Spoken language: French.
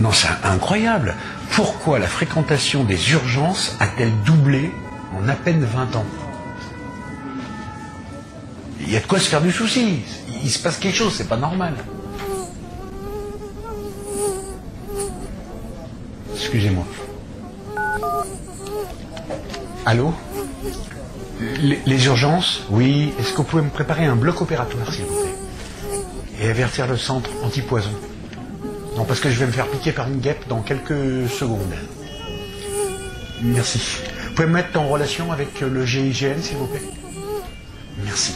Non, c'est incroyable. Pourquoi la fréquentation des urgences a-t-elle doublé en à peine 20 ans? Il y a de quoi se faire du souci. Il se passe quelque chose, c'est pas normal. Excusez-moi. Allô? Les, les urgences? Oui. Est-ce que vous pouvez me préparer un bloc opératoire, s'il vous plaît? Et avertir le centre anti-poison. Non, parce que je vais me faire piquer par une guêpe dans quelques secondes. Merci. Vous pouvez me mettre en relation avec le GIGN, s'il vous plaît? Merci.